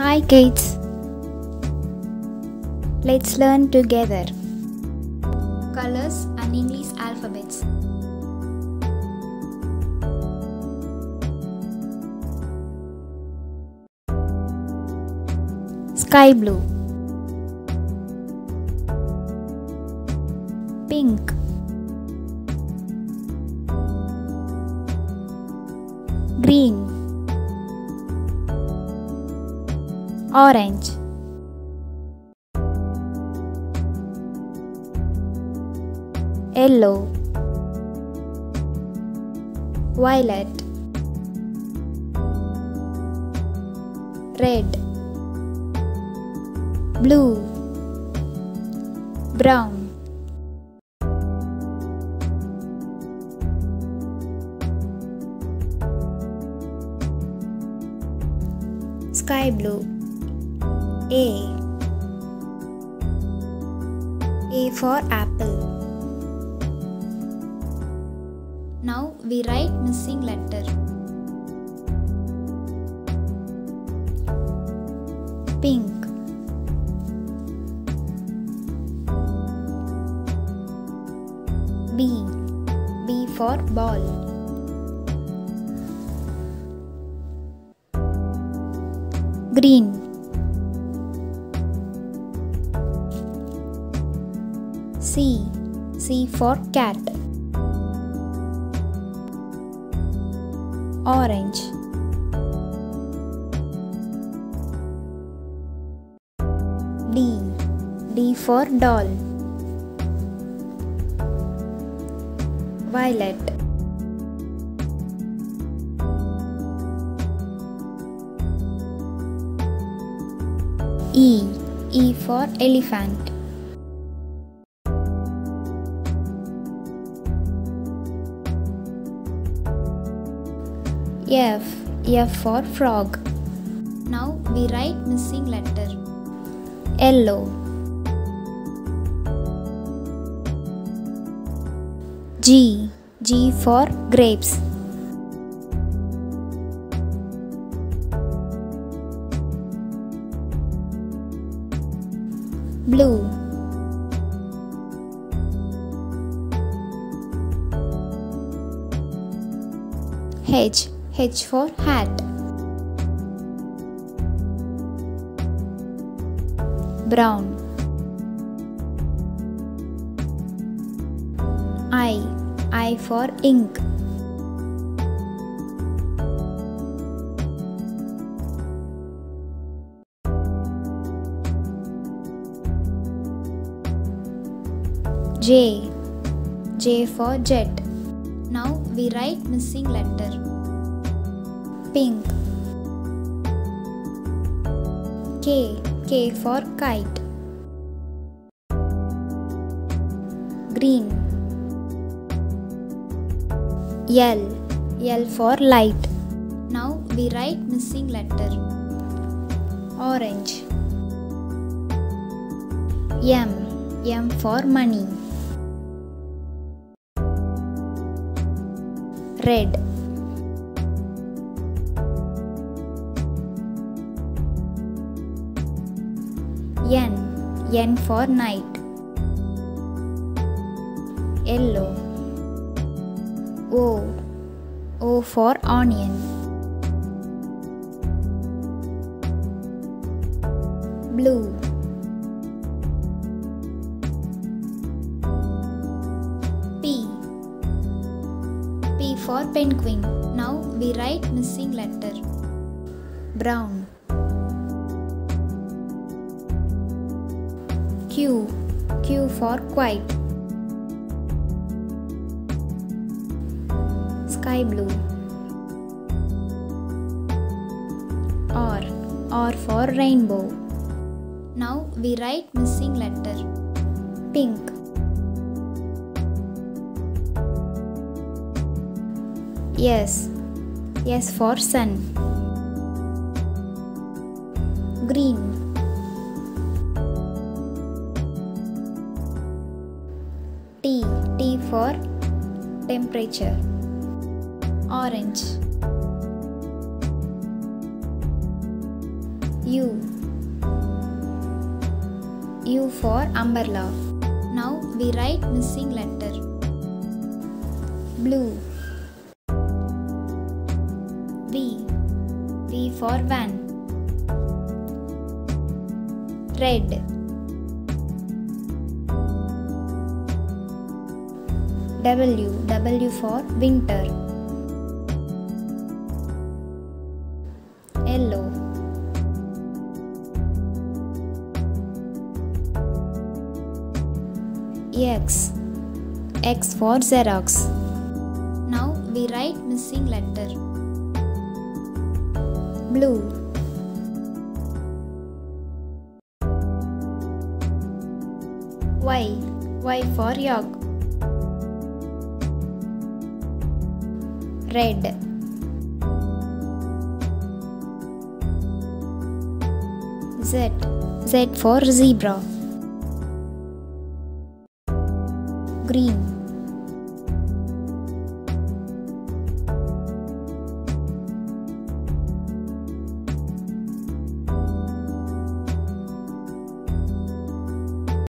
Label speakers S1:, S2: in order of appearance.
S1: Hi kids. Let's learn together. Colors and English alphabets. Sky blue. Pink. Green. Orange. Yellow. Violet. Red. Blue. Brown. Sky blue. A. A for apple. Now we write missing letter. Pink. B. B for ball. Green. C. C for cat. Orange. D. D for doll. Violet. E. E for elephant. F. F for frog. Now we write missing letter. Yellow. G. G for grapes. Blue. H. H for hat. Brown. I. I for ink. J. J for jet. Now we write missing letter. Pink. K. K for kite. Green. L. L for light. Now we write missing letter. Orange. M. M for money. Red. N. N for night. Yellow. O. O for onion. Blue. P. P for penguin. Now we write missing letter. Brown. Q. Q for quiet. Sky blue. R. R for rainbow. Now we write missing letter. Pink. Yes. Yes for sun. Green. For temperature. Orange. U. U for umbrella. Now we write missing letter. Blue. V. V for van. Red. W. W for winter. Yellow. X. X for Xerox. Now we write missing letter. Blue. Y. Y for York. Red. Z. Z for zebra. Green.